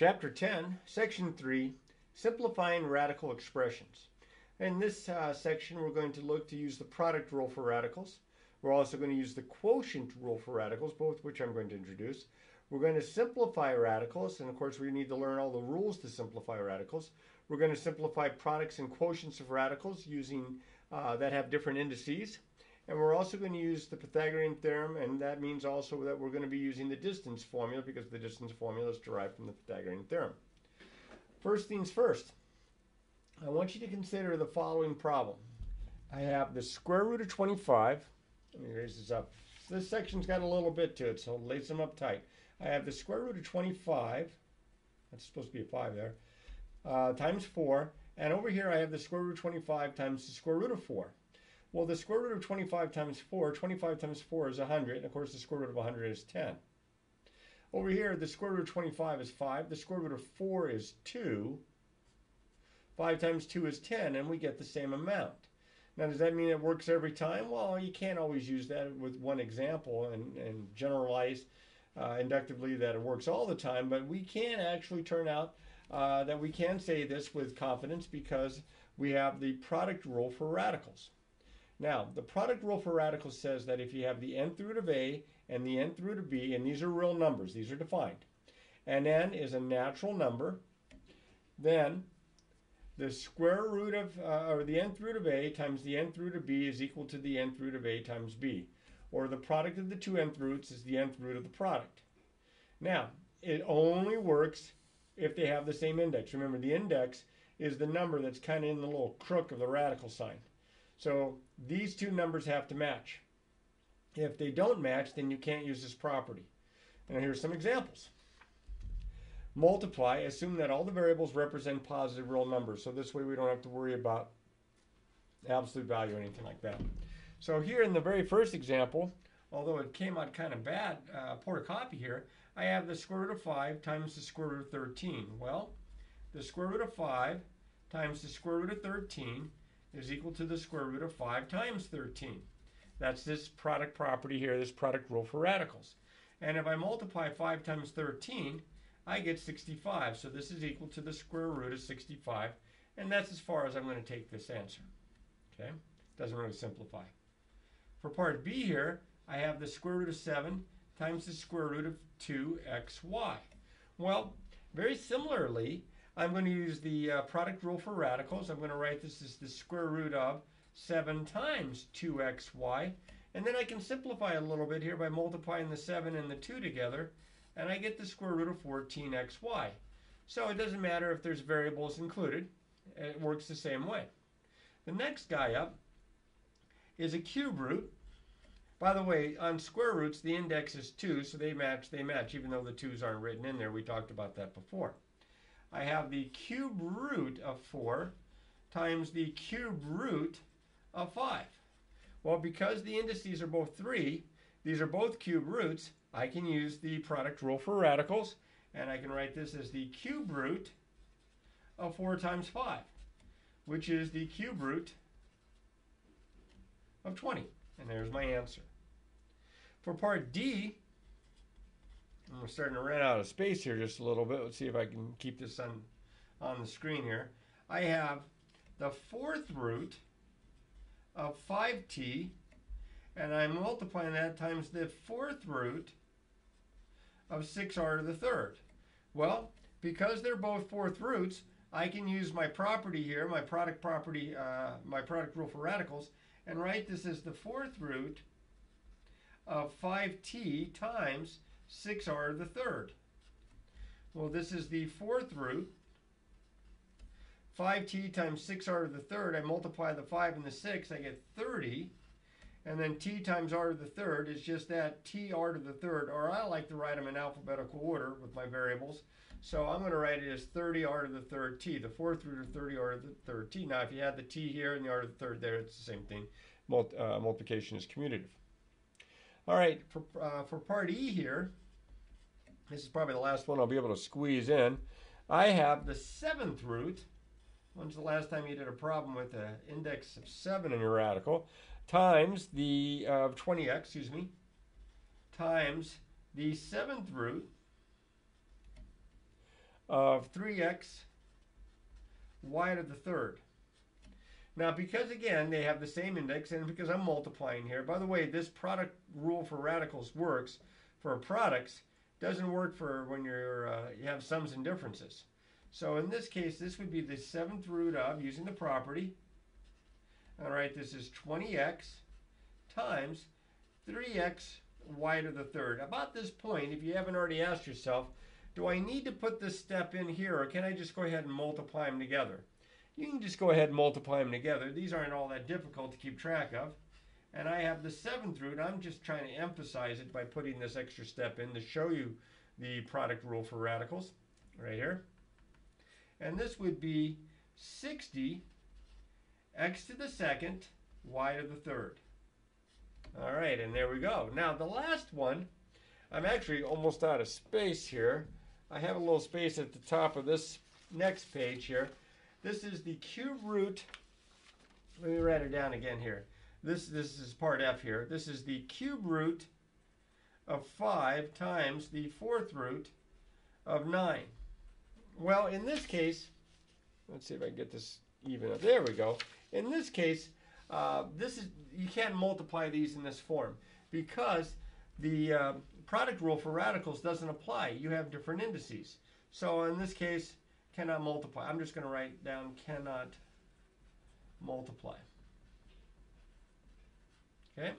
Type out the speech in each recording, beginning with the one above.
Chapter 10, Section 3, Simplifying Radical Expressions. In this uh, section, we're going to look to use the product rule for radicals. We're also going to use the quotient rule for radicals, both which I'm going to introduce. We're going to simplify radicals, and of course we need to learn all the rules to simplify radicals. We're going to simplify products and quotients of radicals using uh, that have different indices. And we're also going to use the Pythagorean theorem, and that means also that we're going to be using the distance formula because the distance formula is derived from the Pythagorean theorem. First things first, I want you to consider the following problem. I have the square root of 25. Let me raise this up. This section's got a little bit to it, so lace them up tight. I have the square root of 25. That's supposed to be a 5 there. Uh, times 4. And over here I have the square root of 25 times the square root of 4. Well, the square root of 25 times 4, 25 times 4 is 100. And of course, the square root of 100 is 10. Over here, the square root of 25 is 5. The square root of 4 is 2. 5 times 2 is 10, and we get the same amount. Now, does that mean it works every time? Well, you can't always use that with one example and, and generalize uh, inductively that it works all the time, but we can actually turn out uh, that we can say this with confidence because we have the product rule for radicals. Now, the product rule for radicals says that if you have the nth root of a and the nth root of b, and these are real numbers, these are defined, and n is a natural number, then the square root of, uh, or the nth root of a times the nth root of b is equal to the nth root of a times b. Or the product of the two nth roots is the nth root of the product. Now, it only works if they have the same index. Remember, the index is the number that's kind of in the little crook of the radical sign. So these two numbers have to match. If they don't match, then you can't use this property. And here's some examples. Multiply, assume that all the variables represent positive real numbers. So this way we don't have to worry about absolute value or anything like that. So here in the very first example, although it came out kind of bad, uh, poor copy here, I have the square root of 5 times the square root of 13. Well, the square root of 5 times the square root of 13 is equal to the square root of 5 times 13. That's this product property here, this product rule for radicals. And if I multiply 5 times 13, I get 65. So this is equal to the square root of 65. And that's as far as I'm going to take this answer. Okay? Doesn't really simplify. For part B here, I have the square root of 7 times the square root of 2xy. Well, very similarly, I'm going to use the uh, product rule for radicals. I'm going to write this as the square root of 7 times 2xy. And then I can simplify a little bit here by multiplying the 7 and the 2 together. And I get the square root of 14xy. So it doesn't matter if there's variables included. It works the same way. The next guy up is a cube root. By the way, on square roots, the index is 2, so they match, they match, even though the 2's aren't written in there. We talked about that before. I have the cube root of 4 times the cube root of 5. Well, because the indices are both 3, these are both cube roots, I can use the product rule for radicals, and I can write this as the cube root of 4 times 5, which is the cube root of 20. And there's my answer. For part D, I'm starting to run out of space here just a little bit. Let's see if I can keep this on, on the screen here. I have the fourth root of 5t, and I'm multiplying that times the fourth root of 6r to the third. Well, because they're both fourth roots, I can use my property here, my product property, uh, my product rule for radicals, and write this as the fourth root of 5t times 6r to the third. Well, this is the fourth root. 5t times 6r to the third, I multiply the 5 and the 6, I get 30. And then t times r to the third is just that tr to the third, or I like to write them in alphabetical order with my variables. So I'm going to write it as 30r to the third t, the fourth root of 30r to the third t. Now, if you had the t here and the r to the third there, it's the same thing. Mult uh, multiplication is commutative. All right, for, uh, for part E here, this is probably the last one I'll be able to squeeze in. I have the seventh root. When's the last time you did a problem with an index of 7 in your radical? Times the uh, 20x, excuse me, times the seventh root of 3x y to the third. Now, because again, they have the same index, and because I'm multiplying here, by the way, this product rule for radicals works for products, doesn't work for when you're uh, you have sums and differences. So in this case, this would be the seventh root of, using the property. All right, this is 20x times 3x y to the third. About this point, if you haven't already asked yourself, do I need to put this step in here, or can I just go ahead and multiply them together? You can just go ahead and multiply them together. These aren't all that difficult to keep track of. And I have the seventh root. I'm just trying to emphasize it by putting this extra step in to show you the product rule for radicals right here. And this would be 60 x to the second, y to the third. All right, and there we go. Now the last one, I'm actually almost out of space here. I have a little space at the top of this next page here. This is the cube root. Let me write it down again here. This, this is part F here. This is the cube root of 5 times the fourth root of 9. Well, in this case, let's see if I can get this even up. There we go. In this case, uh, this is you can't multiply these in this form because the uh, product rule for radicals doesn't apply. You have different indices. So in this case, cannot multiply. I'm just going to write down cannot multiply. Okay?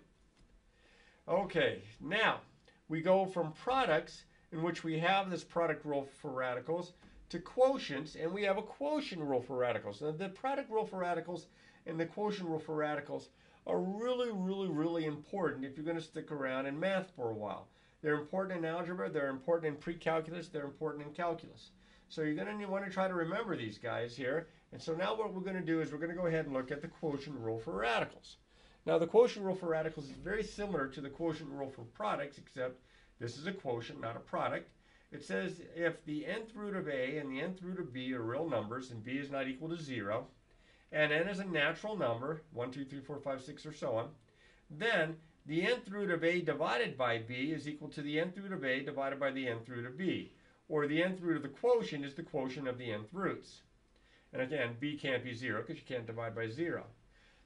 Okay, now we go from products in which we have this product rule for radicals to quotients, and we have a quotient rule for radicals. Now, the product rule for radicals and the quotient rule for radicals are really, really, really important if you're going to stick around in math for a while. They're important in algebra, they're important in pre-calculus, they're important in calculus. So you're going to want to try to remember these guys here. And so now what we're going to do is we're going to go ahead and look at the quotient rule for radicals. Now the quotient rule for radicals is very similar to the quotient rule for products, except this is a quotient, not a product. It says if the nth root of a and the nth root of b are real numbers and b is not equal to 0, and n is a natural number, 1, 2, 3, 4, 5, 6, or so on, then the nth root of a divided by b is equal to the nth root of a divided by the nth root of b. Or the nth root of the quotient is the quotient of the nth roots. And again, b can't be 0 because you can't divide by 0.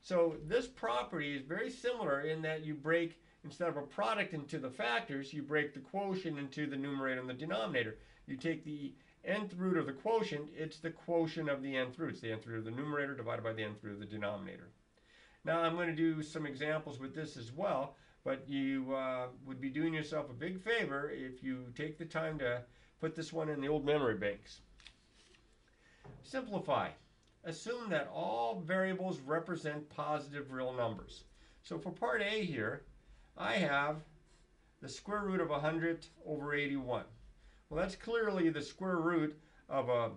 So this property is very similar in that you break, instead of a product into the factors, you break the quotient into the numerator and the denominator. You take the nth root of the quotient, it's the quotient of the nth root. It's the nth root of the numerator divided by the nth root of the denominator. Now I'm going to do some examples with this as well, but you uh, would be doing yourself a big favor if you take the time to put this one in the old memory banks. Simplify. Assume that all variables represent positive real numbers. So for part A here, I have the square root of 100 over 81. Well, that's clearly the square root of a,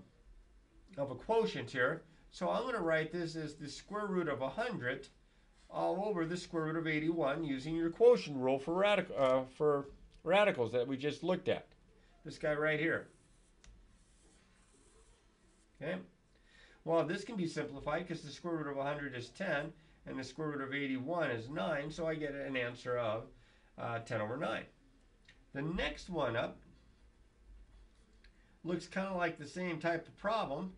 of a quotient here. So I'm going to write this as the square root of 100 all over the square root of 81 using your quotient rule for, radical, uh, for radicals that we just looked at. This guy right here. Okay. Well, this can be simplified because the square root of 100 is 10 and the square root of 81 is 9, so I get an answer of uh, 10 over 9. The next one up looks kind of like the same type of problem.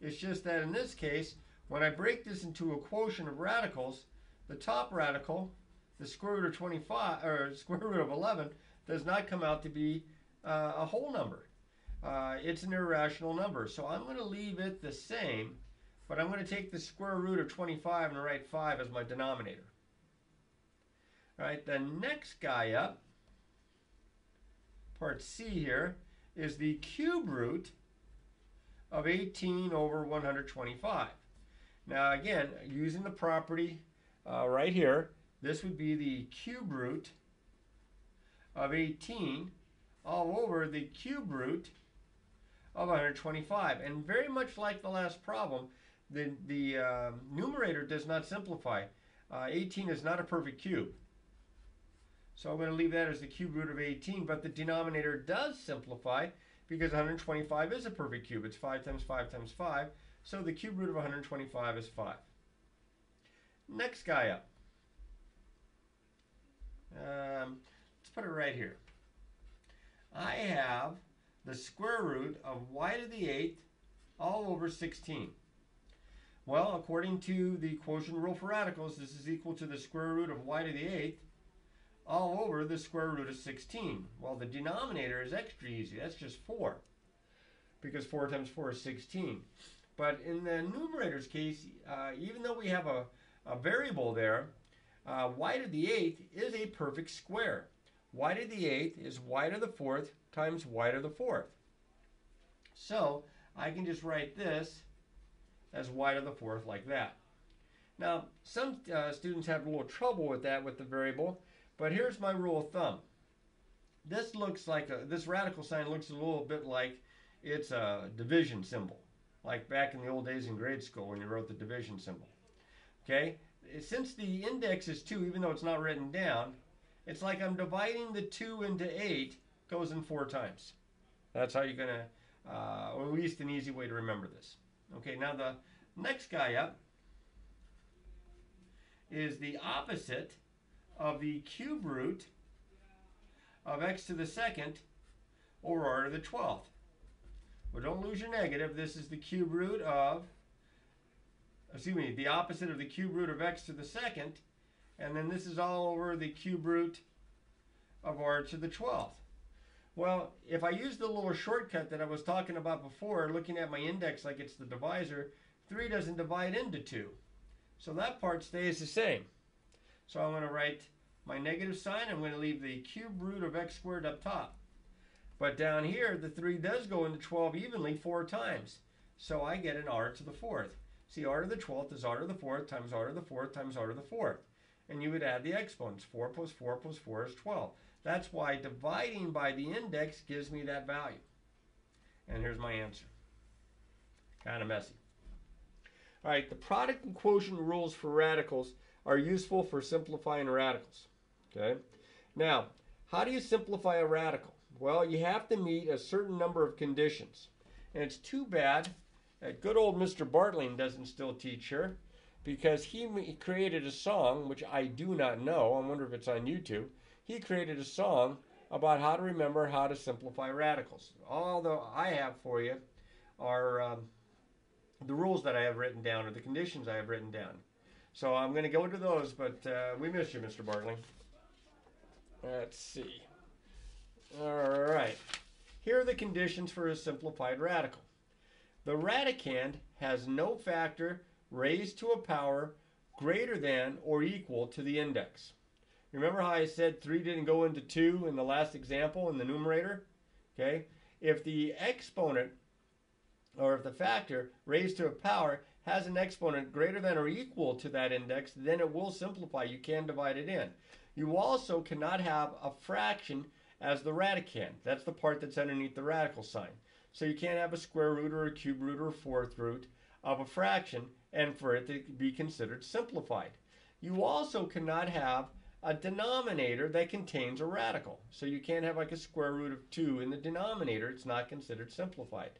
It's just that in this case, when I break this into a quotient of radicals, the top radical, the square root of 25, or square root of 11, does not come out to be uh, a whole number. Uh, it's an irrational number. So I'm going to leave it the same, but I'm going to take the square root of 25 and write 5 as my denominator. All right, the next guy up, part C here, is the cube root of 18 over 125. Now again, using the property uh, right here, this would be the cube root of 18 all over the cube root of 125. And very much like the last problem, the, the uh, numerator does not simplify. Uh, 18 is not a perfect cube. So I'm going to leave that as the cube root of 18, but the denominator does simplify because 125 is a perfect cube. It's 5 times 5 times 5, so the cube root of 125 is 5. Next guy up. Um, let's put it right here. I have the square root of y to the eighth all over 16. Well, according to the quotient rule for radicals, this is equal to the square root of y to the eighth all over the square root of 16. Well, the denominator is extra easy. That's just 4 because 4 times 4 is 16. But in the numerator's case, uh, even though we have a, a variable there, uh, y to the eighth is a perfect square. Y to the eighth is y to the fourth times y to the fourth. So I can just write this as y to the fourth like that. Now, some uh, students have a little trouble with that with the variable, but here's my rule of thumb. This looks like a, this radical sign looks a little bit like it's a division symbol, like back in the old days in grade school when you wrote the division symbol. Okay, since the index is 2, even though it's not written down, it's like I'm dividing the 2 into 8, goes in 4 times. That's how you're going to, uh, or at least an easy way to remember this. Okay, now the next guy up is the opposite of the cube root of x to the second or r to the 12th. Well, don't lose your negative. This is the cube root of excuse me, the opposite of the cube root of x to the second, and then this is all over the cube root of r to the 12th. Well, if I use the little shortcut that I was talking about before, looking at my index like it's the divisor, 3 doesn't divide into 2. So that part stays the same. So I'm going to write my negative sign. I'm going to leave the cube root of x squared up top. But down here, the 3 does go into 12 evenly four times. So I get an r to the fourth. See, r to the 12th is r to the 4th times r to the 4th times r to the 4th. And you would add the exponents. 4 plus 4 plus 4 is 12. That's why dividing by the index gives me that value. And here's my answer. Kind of messy. All right, the product and quotient rules for radicals are useful for simplifying radicals. Okay. Now, how do you simplify a radical? Well, you have to meet a certain number of conditions. And it's too bad that good old Mr. Bartling doesn't still teach here because he created a song, which I do not know. I wonder if it's on YouTube. He created a song about how to remember how to simplify radicals. All that I have for you are um, the rules that I have written down or the conditions I have written down. So I'm going to go into those, but uh, we miss you, Mr. Bartling. Let's see. All right. Here are the conditions for a simplified radical. The radicand has no factor raised to a power greater than or equal to the index. Remember how I said 3 didn't go into 2 in the last example in the numerator? Okay. If the exponent or if the factor raised to a power has an exponent greater than or equal to that index, then it will simplify. You can divide it in. You also cannot have a fraction as the radicand. That's the part that's underneath the radical sign. So you can't have a square root or a cube root or a fourth root of a fraction and for it to be considered simplified. You also cannot have a denominator that contains a radical. So you can't have like a square root of 2 in the denominator. It's not considered simplified.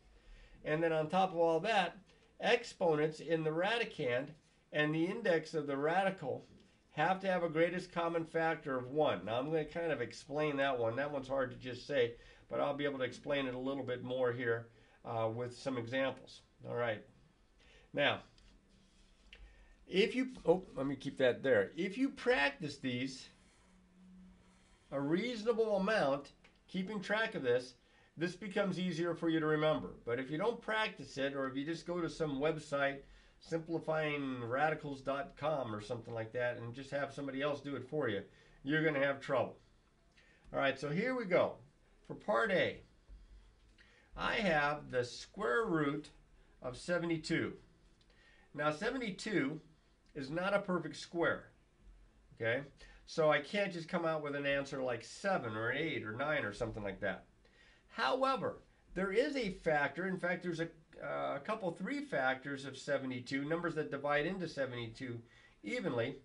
And then on top of all that, exponents in the radicand and the index of the radical have to have a greatest common factor of 1. Now I'm going to kind of explain that one. That one's hard to just say but I'll be able to explain it a little bit more here uh, with some examples. All right. Now, if you, oh, let me keep that there. If you practice these a reasonable amount, keeping track of this, this becomes easier for you to remember. But if you don't practice it, or if you just go to some website, simplifyingradicals.com or something like that, and just have somebody else do it for you, you're going to have trouble. All right, so here we go. For part A, I have the square root of 72. Now 72 is not a perfect square, okay? So I can't just come out with an answer like 7 or 8 or 9 or something like that. However, there is a factor, in fact there's a, uh, a couple, three factors of 72, numbers that divide into 72 evenly,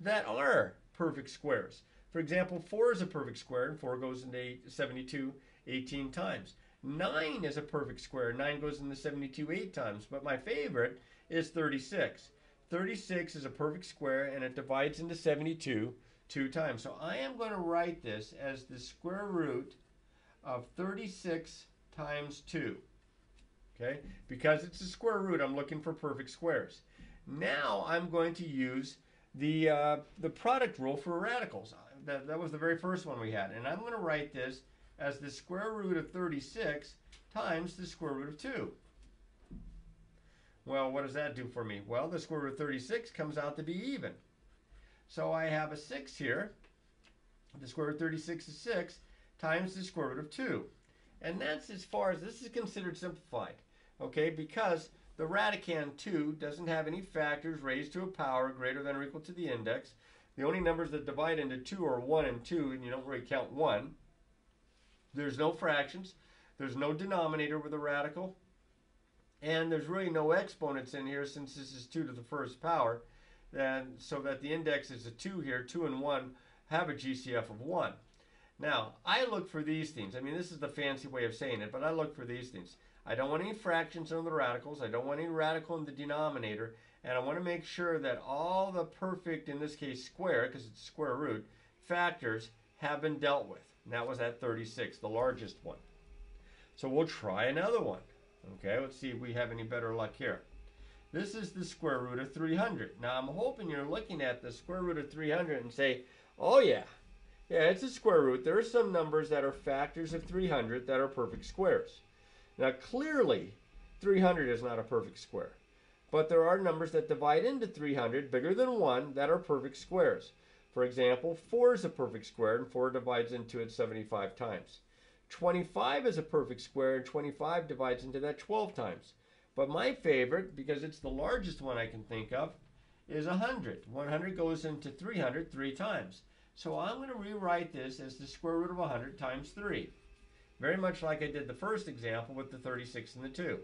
that are perfect squares. For example, 4 is a perfect square, and 4 goes into 72 18 times. 9 is a perfect square. 9 goes into 72 8 times. But my favorite is 36. 36 is a perfect square, and it divides into 72 two times. So I am going to write this as the square root of 36 times 2. Okay, because it's a square root, I'm looking for perfect squares. Now I'm going to use the, uh, the product rule for radicals. That, that was the very first one we had. And I'm going to write this as the square root of 36 times the square root of 2. Well, what does that do for me? Well, the square root of 36 comes out to be even. So I have a 6 here. The square root of 36 is 6 times the square root of 2. And that's as far as this is considered simplified. Okay, because the radicand 2 doesn't have any factors raised to a power greater than or equal to the index. The only numbers that divide into 2 are 1 and 2, and you don't really count 1. There's no fractions. There's no denominator with a radical. And there's really no exponents in here since this is 2 to the first power. And so that the index is a 2 here, 2 and 1 have a GCF of 1. Now, I look for these things. I mean, this is the fancy way of saying it, but I look for these things. I don't want any fractions in the radicals. I don't want any radical in the denominator. And I want to make sure that all the perfect, in this case square, because it's square root, factors have been dealt with. And that was at 36, the largest one. So we'll try another one. Okay, let's see if we have any better luck here. This is the square root of 300. Now I'm hoping you're looking at the square root of 300 and say, oh yeah, yeah, it's a square root. There are some numbers that are factors of 300 that are perfect squares. Now clearly, 300 is not a perfect square. But there are numbers that divide into 300 bigger than 1 that are perfect squares. For example, 4 is a perfect square and 4 divides into it 75 times. 25 is a perfect square and 25 divides into that 12 times. But my favorite, because it's the largest one I can think of, is 100. 100 goes into 300 three times. So I'm going to rewrite this as the square root of 100 times 3. Very much like I did the first example with the 36 and the 2.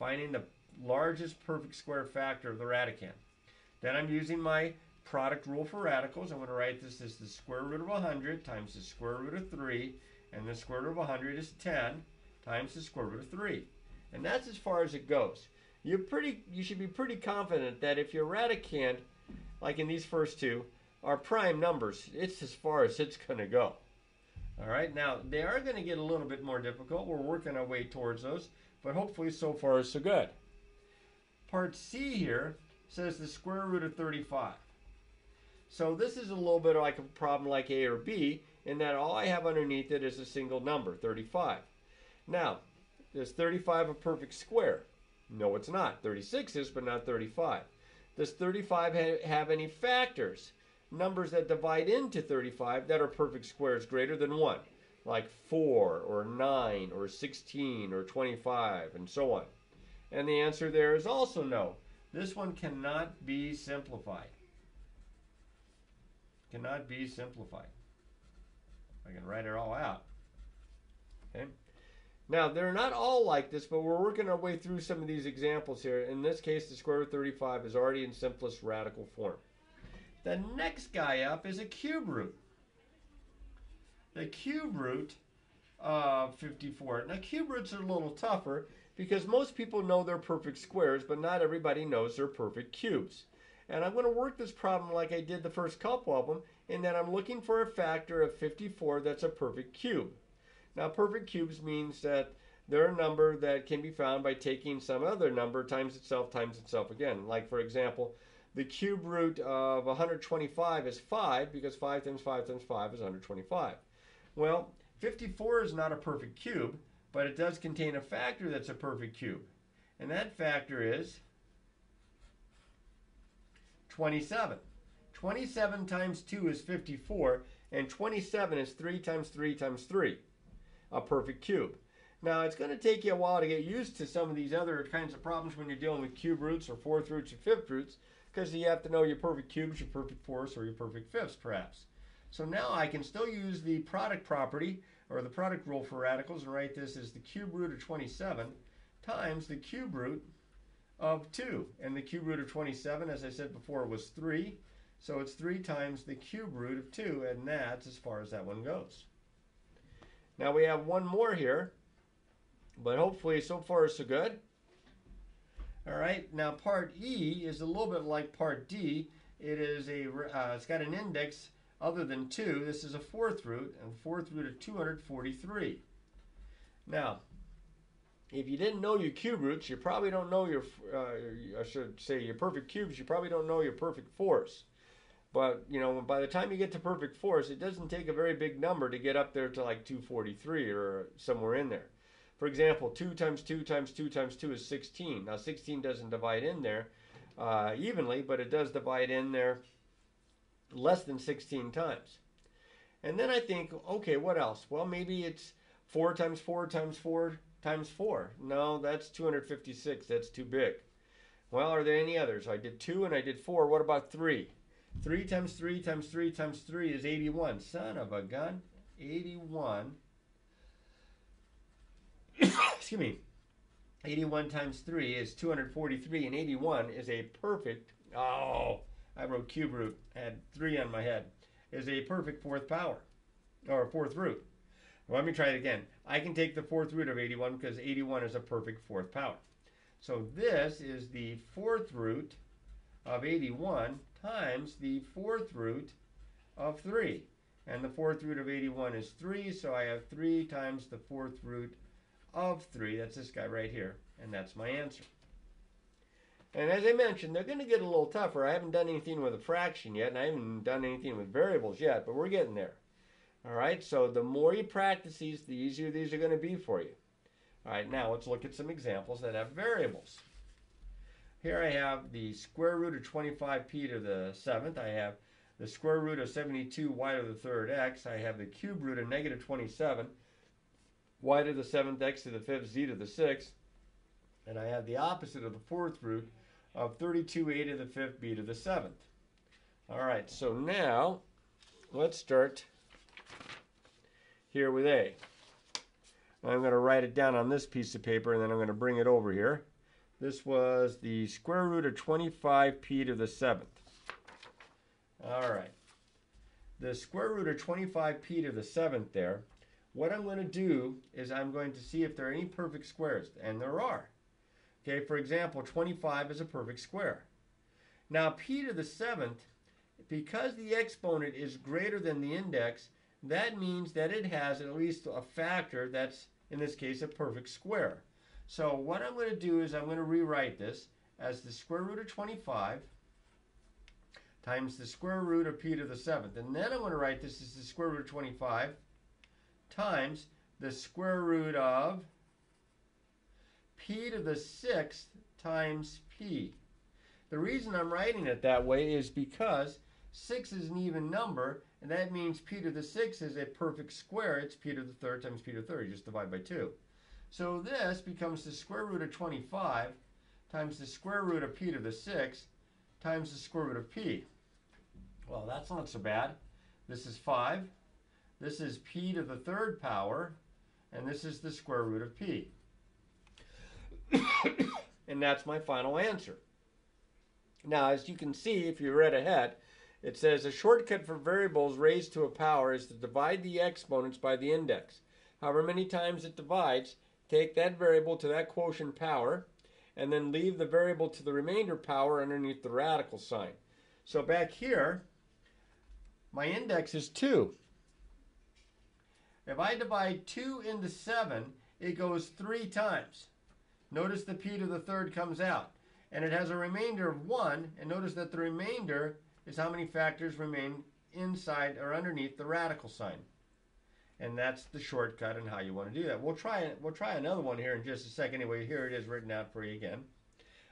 Finding the largest perfect square factor of the radicand. Then I'm using my product rule for radicals. I'm going to write this as the square root of 100 times the square root of 3. And the square root of 100 is 10 times the square root of 3. And that's as far as it goes. You're pretty, you should be pretty confident that if your radicand, like in these first two, are prime numbers, it's as far as it's going to go. All right, now they are going to get a little bit more difficult. We're working our way towards those, but hopefully so far so good. Part C here says the square root of 35. So this is a little bit like a problem like A or B in that all I have underneath it is a single number, 35. Now, is 35 a perfect square? No, it's not. 36 is, but not 35. Does 35 ha have any factors? numbers that divide into 35 that are perfect squares greater than 1, like 4 or 9 or 16 or 25 and so on. And the answer there is also no. This one cannot be simplified. Cannot be simplified. I can write it all out. Okay. Now, they're not all like this, but we're working our way through some of these examples here. In this case, the square root of 35 is already in simplest radical form. The next guy up is a cube root. The cube root of 54. Now cube roots are a little tougher because most people know they're perfect squares, but not everybody knows they're perfect cubes. And I'm going to work this problem like I did the first couple of them, in that I'm looking for a factor of 54 that's a perfect cube. Now perfect cubes means that they're a number that can be found by taking some other number times itself times itself again. Like for example, the cube root of 125 is 5 because 5 times 5 times 5 is 125. Well, 54 is not a perfect cube, but it does contain a factor that's a perfect cube. And that factor is 27. 27 times 2 is 54, and 27 is 3 times 3 times 3, a perfect cube. Now, it's going to take you a while to get used to some of these other kinds of problems when you're dealing with cube roots or fourth roots or fifth roots, because you have to know your perfect cubes, your perfect fourths, or your perfect fifths, perhaps. So now I can still use the product property, or the product rule for radicals, and write this as the cube root of 27 times the cube root of 2. And the cube root of 27, as I said before, was 3. So it's 3 times the cube root of 2, and that's as far as that one goes. Now we have one more here, but hopefully so far so good. All right, now part E is a little bit like part D. It is a, uh, it's got an index other than 2. This is a fourth root, and fourth root of 243. Now, if you didn't know your cube roots, you probably don't know your, uh, I should say your perfect cubes, you probably don't know your perfect fours. But, you know, by the time you get to perfect force, it doesn't take a very big number to get up there to like 243 or somewhere in there. For example, 2 times 2 times 2 times 2 is 16. Now, 16 doesn't divide in there uh, evenly, but it does divide in there less than 16 times. And then I think, okay, what else? Well, maybe it's 4 times 4 times 4 times 4. No, that's 256. That's too big. Well, are there any others? I did 2 and I did 4. What about 3? 3 times 3 times 3 times 3 is 81. Son of a gun. 81. Excuse me. 81 times 3 is 243, and 81 is a perfect. Oh, I wrote cube root. Had 3 on my head. Is a perfect fourth power, or fourth root. Well, let me try it again. I can take the fourth root of 81 because 81 is a perfect fourth power. So this is the fourth root of 81 times the fourth root of 3. And the fourth root of 81 is 3, so I have 3 times the fourth root of 3. That's this guy right here, and that's my answer. And as I mentioned, they're going to get a little tougher. I haven't done anything with a fraction yet, and I haven't done anything with variables yet, but we're getting there. All right, so the more you practice these, the easier these are going to be for you. All right, now let's look at some examples that have variables. Here I have the square root of 25p to the 7th. I have the square root of 72y to the third x. I have the cube root of negative 27 y to the 7th x to the 5th z to the 6th. And I have the opposite of the fourth root of 32a to the 5th b to the 7th. All right, so now let's start here with a. I'm going to write it down on this piece of paper and then I'm going to bring it over here. This was the square root of 25p to the 7th. All right. The square root of 25p to the 7th there, what I'm going to do is I'm going to see if there are any perfect squares, and there are. Okay, for example, 25 is a perfect square. Now, p to the 7th, because the exponent is greater than the index, that means that it has at least a factor that's, in this case, a perfect square. So what I'm going to do is I'm going to rewrite this as the square root of 25 times the square root of p to the 7th. And then I'm going to write this as the square root of 25 times the square root of p to the 6th times p. The reason I'm writing it that way is because 6 is an even number, and that means p to the 6th is a perfect square. It's p to the 3rd times p to the 3rd. You just divide by 2. So this becomes the square root of 25 times the square root of p to the 6 times the square root of p. Well, that's not so bad. This is 5. This is p to the third power. And this is the square root of p. and that's my final answer. Now, as you can see, if you read ahead, it says a shortcut for variables raised to a power is to divide the exponents by the index. However many times it divides, take that variable to that quotient power, and then leave the variable to the remainder power underneath the radical sign. So back here, my index is 2. If I divide 2 into 7, it goes 3 times. Notice the p to the third comes out. And it has a remainder of 1, and notice that the remainder is how many factors remain inside or underneath the radical sign and that's the shortcut and how you want to do that. We'll try we'll try another one here in just a second. Anyway, here it is written out for you again.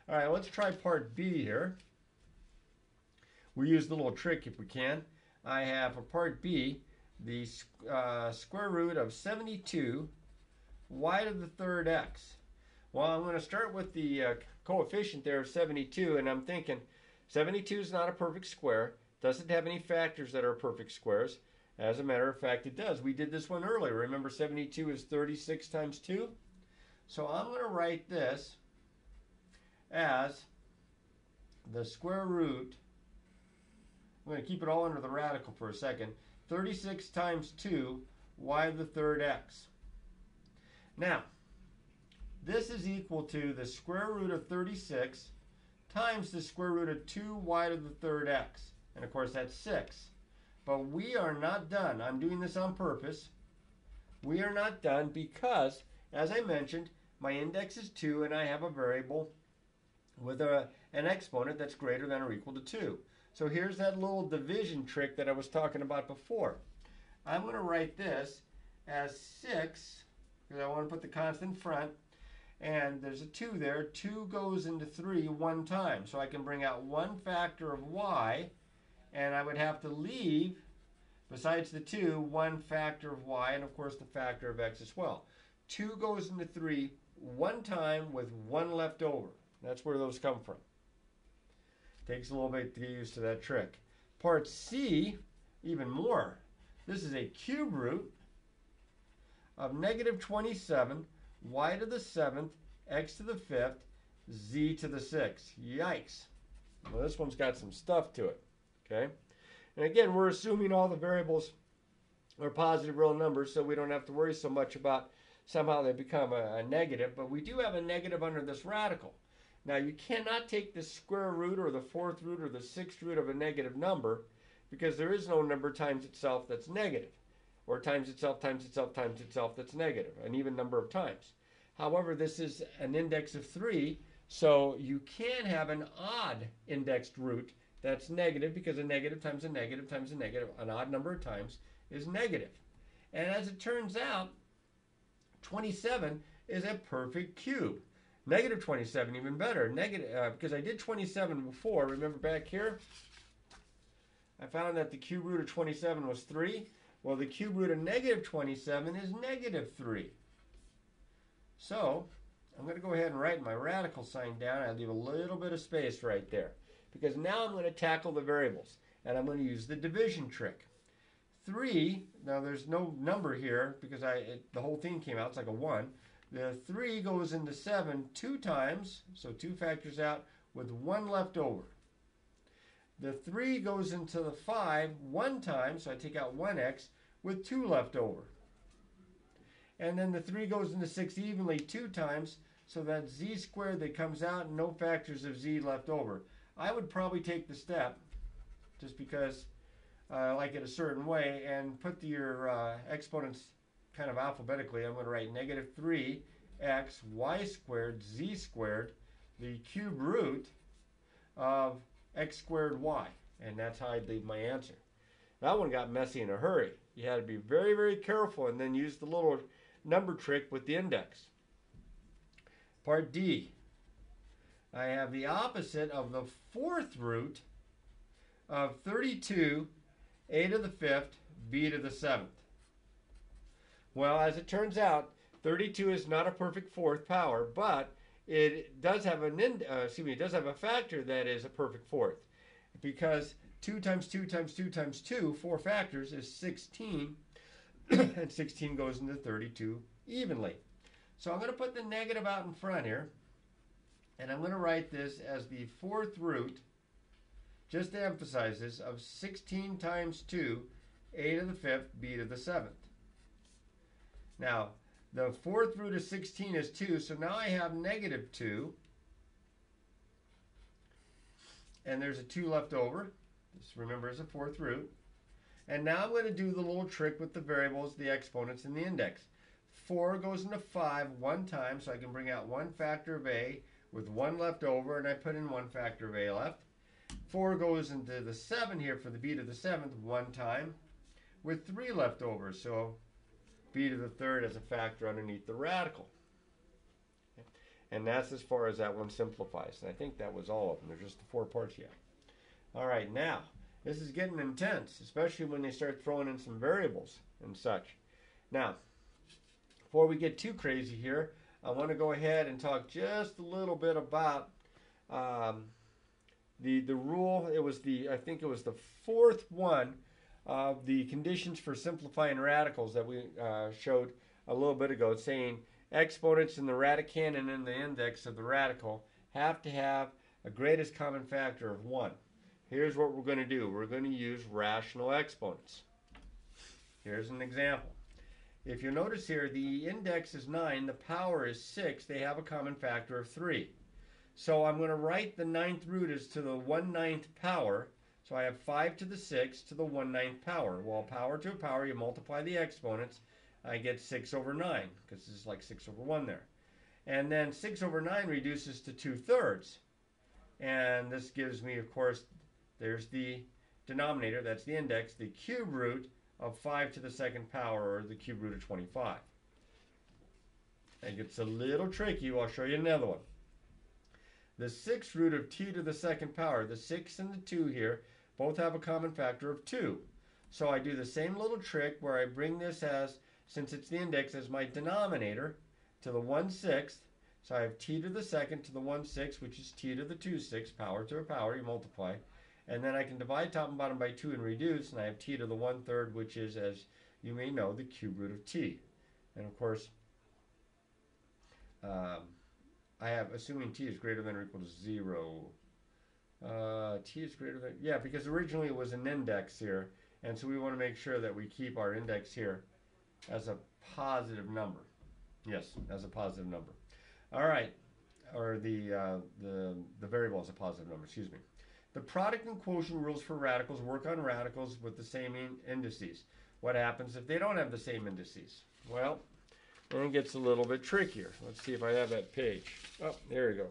All right, let's try part B here. We use the little trick if we can. I have for part B the uh, square root of 72 y to the third x. Well, I'm going to start with the uh, coefficient there of 72, and I'm thinking 72 is not a perfect square, doesn't have any factors that are perfect squares. As a matter of fact, it does. We did this one earlier. Remember 72 is 36 times 2? So I'm going to write this as the square root. I'm going to keep it all under the radical for a second. 36 times 2, y to the third x. Now, this is equal to the square root of 36 times the square root of 2y to the third x. And of course, that's 6. But we are not done. I'm doing this on purpose. We are not done because, as I mentioned, my index is 2 and I have a variable with a, an exponent that's greater than or equal to 2. So here's that little division trick that I was talking about before. I'm going to write this as 6 because I want to put the constant in front and there's a 2 there. 2 goes into 3 one time. So I can bring out one factor of y and I would have to leave besides the 2 one factor of y and of course the factor of x as well. 2 goes into 3 one time with one left over. That's where those come from. Takes a little bit to get used to that trick. Part C, even more. This is a cube root of negative 27, y to the 7th, x to the 5th, z to the 6th. Yikes. Well, this one's got some stuff to it. Okay? And again, we're assuming all the variables are positive real numbers, so we don't have to worry so much about somehow they become a, a negative, but we do have a negative under this radical. Now, you cannot take the square root or the fourth root or the sixth root of a negative number because there is no number times itself that's negative, or times itself times itself times itself that's negative, an even number of times. However, this is an index of 3, so you can have an odd indexed root that's negative because a negative times a negative times a negative, an odd number of times, is negative. And as it turns out, 27 is a perfect cube. Negative 27, even better. Negative, uh, because I did 27 before. Remember back here? I found that the cube root of 27 was 3. Well, the cube root of negative 27 is negative 3. So, I'm going to go ahead and write my radical sign down. I leave a little bit of space right there. Because now I'm going to tackle the variables. And I'm going to use the division trick. 3, now there's no number here because I it, the whole thing came out, it's like a 1. The 3 goes into 7 two times, so 2 factors out with 1 left over. The 3 goes into the 5 one time, so I take out 1x with 2 left over. And then the 3 goes into 6 evenly two times, so that z squared that comes out, no factors of z left over. I would probably take the step, just because uh, like it a certain way and put your uh, exponents kind of alphabetically. I'm going to write negative 3 x y squared z squared, the cube root of x squared y. And that's how I'd leave my answer. That one got messy in a hurry. You had to be very, very careful and then use the little number trick with the index. Part D. I have the opposite of the fourth root of 32 a to the fifth, b to the seventh. Well, as it turns out, 32 is not a perfect fourth power, but it does have an uh, excuse me, it does have a factor that is a perfect fourth, because 2 times 2 times 2 times 2, four factors, is 16, and 16 goes into 32 evenly. So I'm going to put the negative out in front here, and I'm going to write this as the fourth root just to emphasize this, of 16 times 2, a to the fifth, b to the seventh. Now, the fourth root of 16 is 2, so now I have negative 2. And there's a 2 left over. Just remember as a fourth root. And now I'm going to do the little trick with the variables, the exponents, and the index. 4 goes into 5 one time, so I can bring out one factor of a with 1 left over, and I put in one factor of a left. 4 goes into the 7 here for the b to the 7th one time with 3 left over. So b to the third as a factor underneath the radical. And that's as far as that one simplifies. And I think that was all of them. There's just the four parts yet. All right, now, this is getting intense, especially when they start throwing in some variables and such. Now, before we get too crazy here, I want to go ahead and talk just a little bit about um, the the rule it was the I think it was the fourth one of the conditions for simplifying radicals that we uh, showed a little bit ago, saying exponents in the radicand and in the index of the radical have to have a greatest common factor of 1. Here's what we're going to do. We're going to use rational exponents. Here's an example. If you notice here, the index is 9, the power is 6, they have a common factor of 3. So I'm going to write the ninth root as to the 1 ninth power. So I have 5 to the 6 to the 1 ninth power. Well, power to a power, you multiply the exponents. I get 6 over 9, because this is like 6 over 1 there. And then 6 over 9 reduces to 2 thirds. And this gives me, of course, there's the denominator, that's the index, the cube root of 5 to the second power, or the cube root of 25. It gets a little tricky. I'll show you another one. The sixth root of t to the second power, the 6 and the 2 here, both have a common factor of 2. So I do the same little trick where I bring this as, since it's the index, as my denominator to the 1 sixth. So I have t to the second to the 1 sixth, which is t to the 2 sixth, power to a power, you multiply. And then I can divide top and bottom by 2 and reduce, and I have t to the 1 third, which is, as you may know, the cube root of t. And of course, um, I have, assuming t is greater than or equal to 0. Uh, t is greater than, yeah, because originally it was an index here. And so we want to make sure that we keep our index here as a positive number. Yes, as a positive number. All right, or the, uh, the, the variable is a positive number, excuse me. The product and quotient rules for radicals work on radicals with the same in indices. What happens if they don't have the same indices? Well, then it gets a little bit trickier. Let's see if I have that page. Oh, there we go.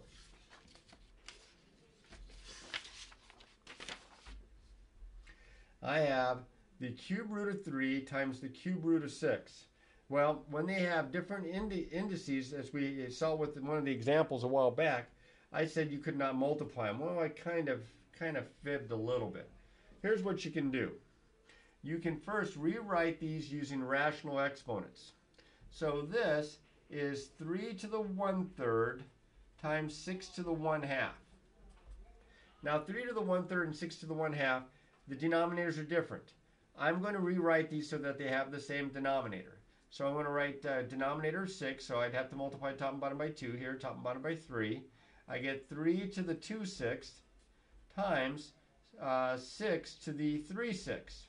I have the cube root of 3 times the cube root of 6. Well, when they have different indi indices, as we saw with one of the examples a while back, I said you could not multiply them. Well, I kind of kind of fibbed a little bit. Here's what you can do. You can first rewrite these using rational exponents. So this is 3 to the 1 third times 6 to the 1 half. Now 3 to the 1 third and 6 to the 1 half, the denominators are different. I'm going to rewrite these so that they have the same denominator. So I'm going to write uh, denominator 6, so I'd have to multiply top and bottom by 2 here, top and bottom by 3. I get 3 to the 2 sixths times uh, 6 to the 3 sixths.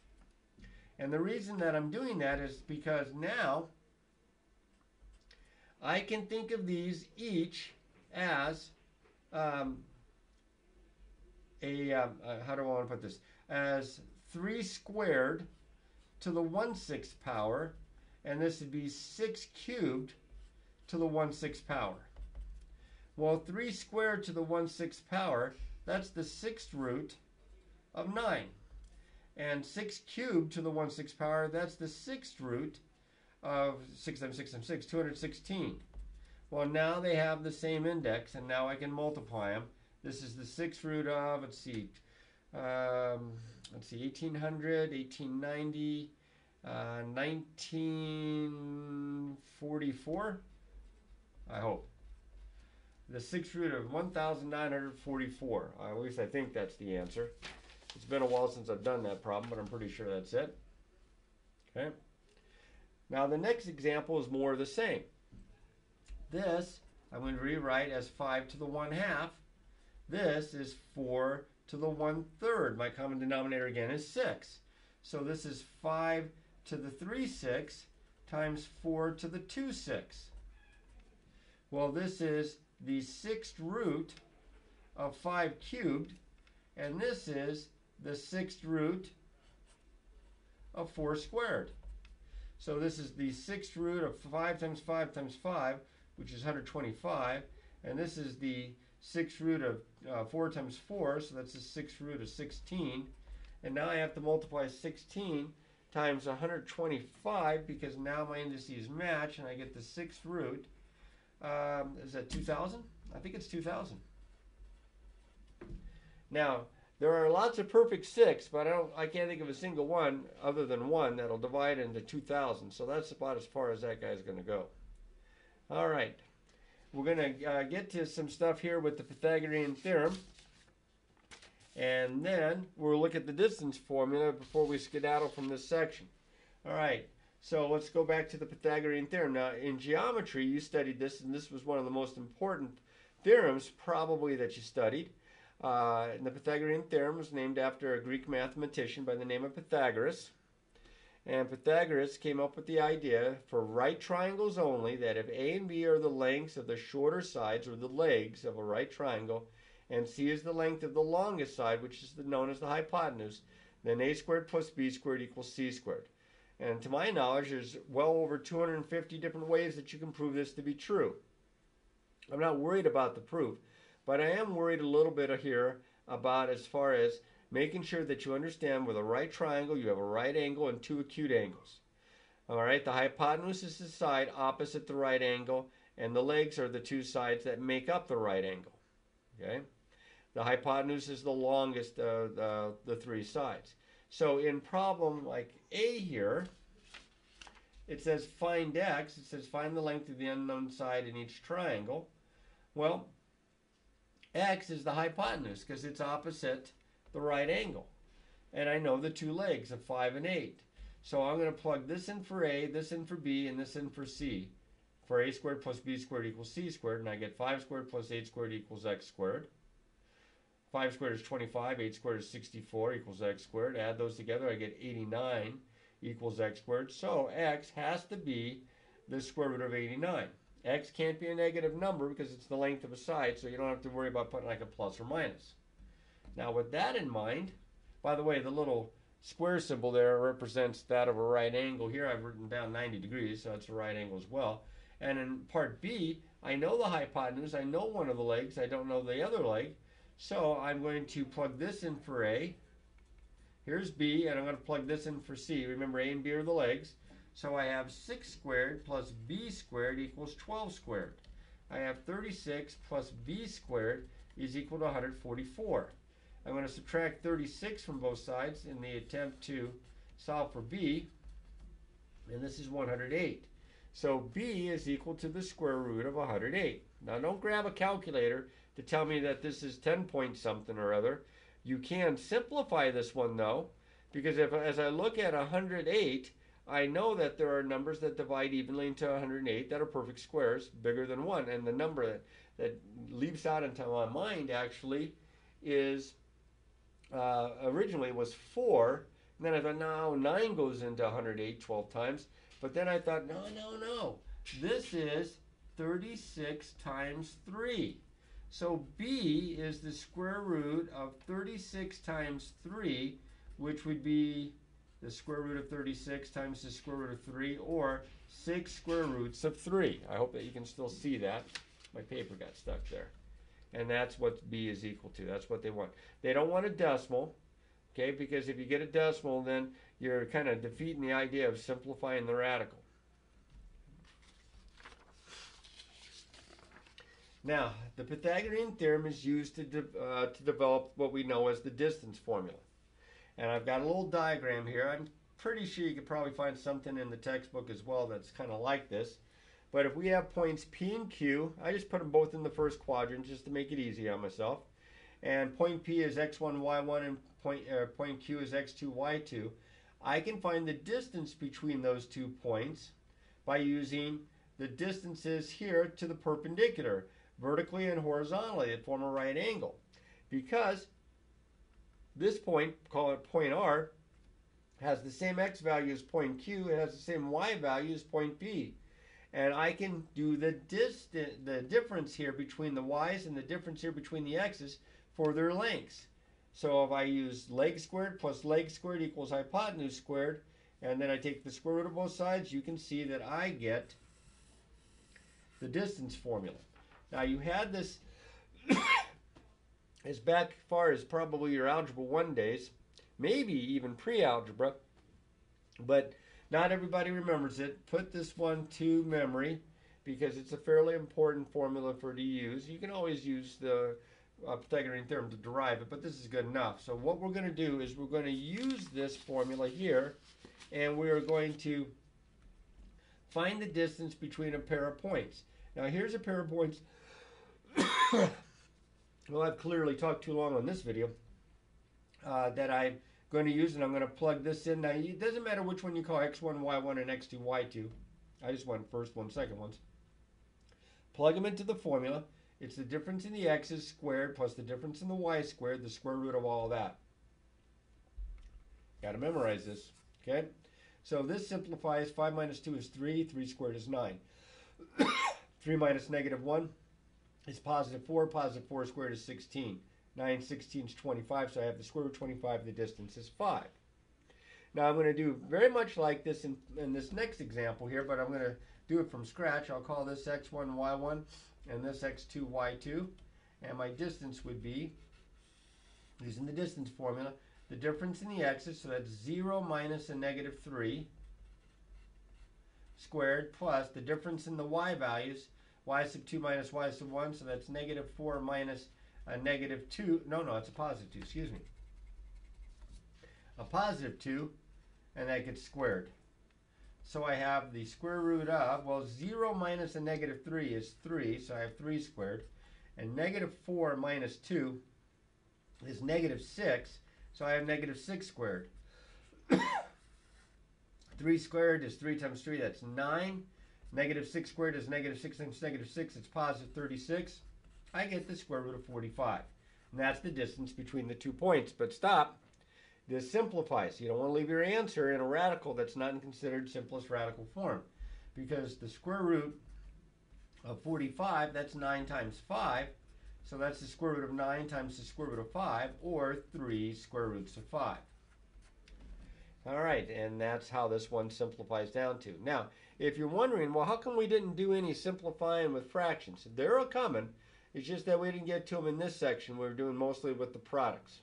And the reason that I'm doing that is because now I can think of these each as um, a, um, uh, how do I want to put this? As 3 squared to the 1 6th power, and this would be 6 cubed to the 1 6th power. Well, 3 squared to the 1 6th power, that's the 6th root of 9. And 6 cubed to the 1 6th power, that's the 6th root of 6 times 6 times 6, 216. Well, now they have the same index, and now I can multiply them. This is the 6th root of, let's see, um, let's see, 1800, 1890, uh, 1944, I hope. The sixth root of 1944. Uh, at least I think that's the answer. It's been a while since I've done that problem, but I'm pretty sure that's it. Okay. Now the next example is more of the same. This I'm going to rewrite as 5 to the 1 half. This is 4 to the 1 third. My common denominator again is 6. So this is 5 to the 3 6 times 4 to the 2 6. Well, this is the sixth root of 5 cubed, and this is the sixth root of 4 squared. So this is the sixth root of 5 times 5 times 5, which is 125, and this is the sixth root of uh, 4 times 4, so that's the sixth root of 16. And now I have to multiply 16 times 125 because now my indices match and I get the sixth root. Um, is that 2,000? I think it's 2,000. Now, there are lots of perfect six, but I don't. I can't think of a single one other than one that'll divide into 2,000. So that's about as far as that guy's going to go. All right, we're going to uh, get to some stuff here with the Pythagorean theorem. And then we'll look at the distance formula before we skedaddle from this section. All right, so let's go back to the Pythagorean theorem. Now, in geometry, you studied this, and this was one of the most important theorems probably that you studied. Uh, and the Pythagorean theorem was named after a Greek mathematician by the name of Pythagoras. And Pythagoras came up with the idea for right triangles only that if A and B are the lengths of the shorter sides or the legs of a right triangle, and C is the length of the longest side, which is known as the hypotenuse, then A squared plus B squared equals C squared. And to my knowledge, there's well over 250 different ways that you can prove this to be true. I'm not worried about the proof, but I am worried a little bit here about as far as making sure that you understand with a right triangle, you have a right angle and two acute angles. All right, the hypotenuse is the side opposite the right angle, and the legs are the two sides that make up the right angle. Okay, the hypotenuse is the longest of the, the three sides. So in problem like A here, it says find x. It says find the length of the unknown side in each triangle. Well, x is the hypotenuse because it's opposite the right angle. And I know the two legs of 5 and 8. So I'm going to plug this in for A, this in for B, and this in for C. For A squared plus B squared equals C squared, and I get 5 squared plus 8 squared equals X squared. 5 squared is 25, 8 squared is 64 equals X squared. Add those together, I get 89 equals X squared. So X has to be the square root of 89. X can't be a negative number because it's the length of a side, so you don't have to worry about putting like a plus or minus. Now with that in mind, by the way, the little square symbol there represents that of a right angle. Here I've written down 90 degrees, so that's a right angle as well. And in part B, I know the hypotenuse, I know one of the legs, I don't know the other leg. So I'm going to plug this in for A. Here's B, and I'm going to plug this in for C. Remember, A and B are the legs. So I have 6 squared plus B squared equals 12 squared. I have 36 plus B squared is equal to 144. I'm going to subtract 36 from both sides in the attempt to solve for b, and this is 108. So b is equal to the square root of 108. Now don't grab a calculator to tell me that this is 10 point something or other. You can simplify this one though, because if as I look at 108, I know that there are numbers that divide evenly into 108 that are perfect squares, bigger than 1. And the number that, that leaps out into my mind actually is uh, originally was 4. And then I thought, no, 9 goes into 108 12 times. But then I thought, no, no, no. This is 36 times 3. So b is the square root of 36 times 3, which would be the square root of 36 times the square root of 3, or 6 square roots of 3. I hope that you can still see that. My paper got stuck there and that's what b is equal to. That's what they want. They don't want a decimal, okay, because if you get a decimal, then you're kind of defeating the idea of simplifying the radical. Now, the Pythagorean theorem is used to, de uh, to develop what we know as the distance formula. And I've got a little diagram here. I'm pretty sure you could probably find something in the textbook as well that's kind of like this. But if we have points P and Q, I just put them both in the first quadrant just to make it easy on myself. And point P is x1, y1, and point, uh, point Q is x2, y2. I can find the distance between those two points by using the distances here to the perpendicular, vertically and horizontally that form a right angle. Because this point, call it point R, has the same x value as point Q, it has the same y value as point P and I can do the distance, the difference here between the y's and the difference here between the x's for their lengths. So if I use leg squared plus leg squared equals hypotenuse squared, and then I take the square root of both sides, you can see that I get the distance formula. Now you had this as back far as probably your Algebra 1 days, maybe even pre-algebra, but not everybody remembers it. Put this one to memory because it's a fairly important formula for to use. You can always use the uh, Pythagorean theorem to derive it, but this is good enough. So what we're going to do is we're going to use this formula here, and we are going to find the distance between a pair of points. Now here's a pair of points. well, I've clearly talked too long on this video uh, that I'm going to use, and I'm going to plug this in. Now, it doesn't matter which one you call x1, y1, and x2, y2. I just want first one, second ones. Plug them into the formula. It's the difference in the x's squared plus the difference in the y squared, the square root of all of that. Got to memorize this, okay? So this simplifies. 5 minus 2 is 3. 3 squared is 9. 3 minus negative 1 is positive 4. Positive 4 squared is 16. 9 16 is 25, so I have the square root of 25, the distance is 5. Now I'm going to do very much like this in, in this next example here, but I'm going to do it from scratch. I'll call this x1, y1, and this x2, y2. And my distance would be, using the distance formula, the difference in the x's, so that's 0 minus a negative 3 squared plus the difference in the y values, y sub 2 minus y sub 1, so that's negative 4 minus a negative 2. No, no, it's a positive 2, excuse me. A positive 2, and that gets squared. So I have the square root of, well, 0 minus a negative 3 is 3, so I have 3 squared. And negative 4 minus 2 is negative 6, so I have negative 6 squared. 3 squared is 3 times 3, that's 9. Negative 6 squared is negative 6 times negative 6, it's positive 36. I get the square root of 45. And that's the distance between the two points. But stop. This simplifies. You don't want to leave your answer in a radical that's not considered simplest radical form. Because the square root of 45, that's 9 times 5. So that's the square root of 9 times the square root of 5, or 3 square roots of 5. All right, and that's how this one simplifies down to. Now, if you're wondering, well, how come we didn't do any simplifying with fractions? They're a coming. It's just that we didn't get to them in this section. We are doing mostly with the products.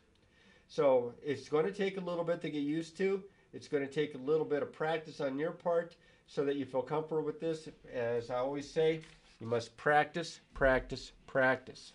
So it's going to take a little bit to get used to. It's going to take a little bit of practice on your part so that you feel comfortable with this. As I always say, you must practice, practice, practice.